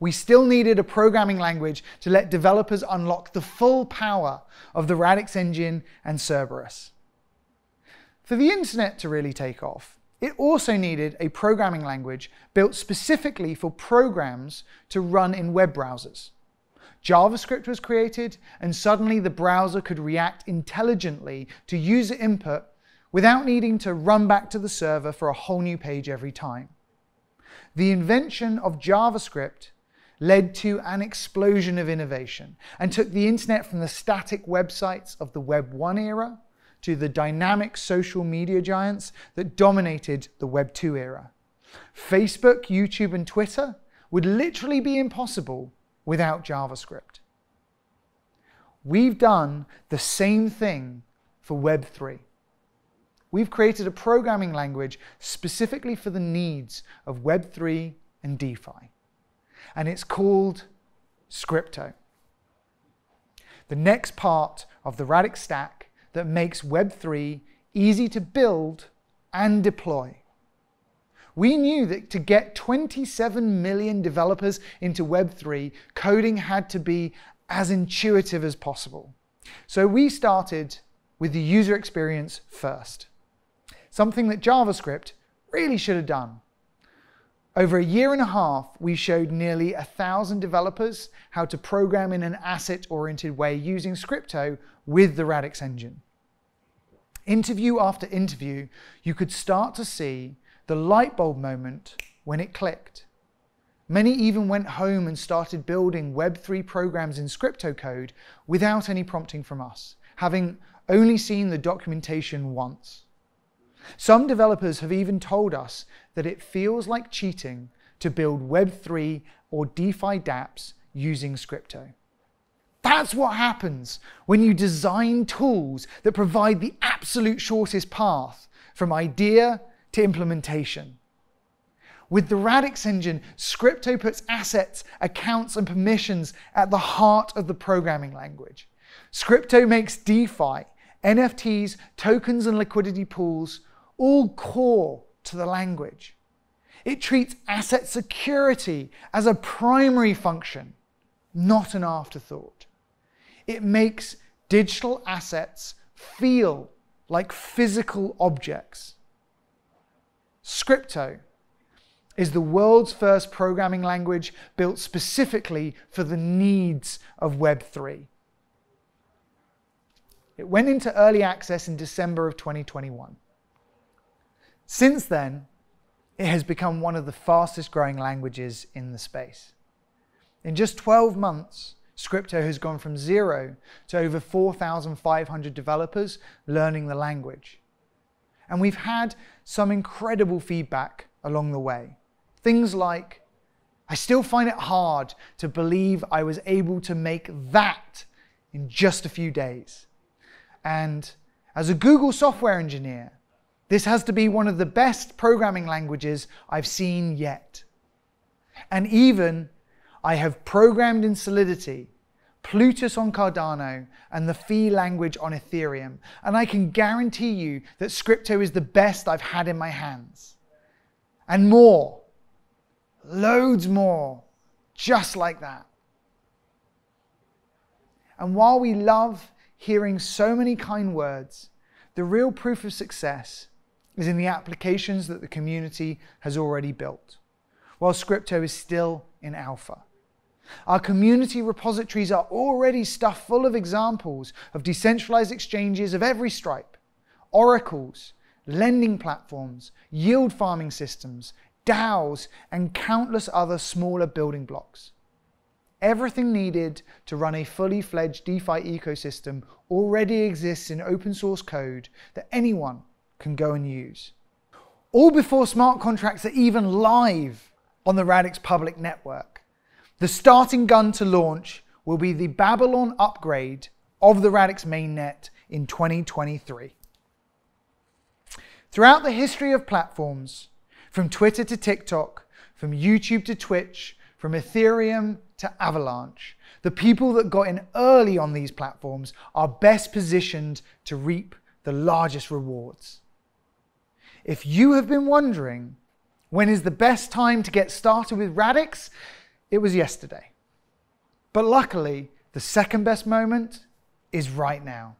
we still needed a programming language to let developers unlock the full power of the Radix engine and Cerberus. For the internet to really take off, it also needed a programming language built specifically for programs to run in web browsers. JavaScript was created, and suddenly the browser could react intelligently to user input without needing to run back to the server for a whole new page every time. The invention of JavaScript led to an explosion of innovation and took the internet from the static websites of the Web 1 era to the dynamic social media giants that dominated the Web 2 era. Facebook, YouTube, and Twitter would literally be impossible without JavaScript. We've done the same thing for Web 3. We've created a programming language specifically for the needs of Web 3 and DeFi. And it's called Scrypto. The next part of the Radix stack that makes Web3 easy to build and deploy. We knew that to get 27 million developers into Web3, coding had to be as intuitive as possible. So we started with the user experience first, something that JavaScript really should have done. Over a year and a half, we showed nearly a thousand developers how to program in an asset-oriented way using Scrypto with the Radix engine. Interview after interview, you could start to see the light bulb moment when it clicked. Many even went home and started building Web3 programs in Scrypto code without any prompting from us, having only seen the documentation once. Some developers have even told us that it feels like cheating to build Web3 or DeFi dApps using Scrypto. That's what happens when you design tools that provide the absolute shortest path from idea to implementation. With the Radix engine, Scrypto puts assets, accounts, and permissions at the heart of the programming language. Scrypto makes DeFi, NFTs, tokens, and liquidity pools all core to the language. It treats asset security as a primary function, not an afterthought. It makes digital assets feel like physical objects. Scrypto is the world's first programming language built specifically for the needs of Web3. It went into early access in December of 2021. Since then, it has become one of the fastest growing languages in the space. In just 12 months, Scrypto has gone from zero to over 4,500 developers learning the language. And we've had some incredible feedback along the way. Things like, I still find it hard to believe I was able to make that in just a few days. And as a Google software engineer, this has to be one of the best programming languages I've seen yet. And even I have programmed in Solidity, Plutus on Cardano, and the Fe language on Ethereum, and I can guarantee you that Scrypto is the best I've had in my hands. And more, loads more, just like that. And while we love hearing so many kind words, the real proof of success is in the applications that the community has already built, while Scrypto is still in alpha. Our community repositories are already stuffed full of examples of decentralized exchanges of every stripe, oracles, lending platforms, yield farming systems, DAOs, and countless other smaller building blocks. Everything needed to run a fully fledged DeFi ecosystem already exists in open source code that anyone can go and use. All before smart contracts are even live on the Radix public network. The starting gun to launch will be the Babylon upgrade of the Radix mainnet in 2023. Throughout the history of platforms, from Twitter to TikTok, from YouTube to Twitch, from Ethereum to Avalanche, the people that got in early on these platforms are best positioned to reap the largest rewards. If you have been wondering when is the best time to get started with Radix, it was yesterday. But luckily, the second best moment is right now.